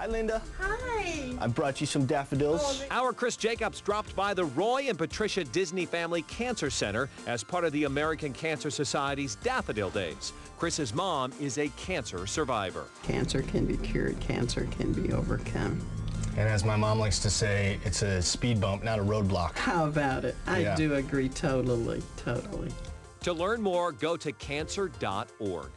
Hi, Linda. Hi. I brought you some daffodils. Oh, Our Chris Jacobs dropped by the Roy and Patricia Disney Family Cancer Center as part of the American Cancer Society's Daffodil Days. Chris's mom is a cancer survivor. Cancer can be cured, cancer can be overcome. And as my mom likes to say, it's a speed bump, not a roadblock. How about it? I Yeah. do agree totally, totally. To learn more, go to cancer.org.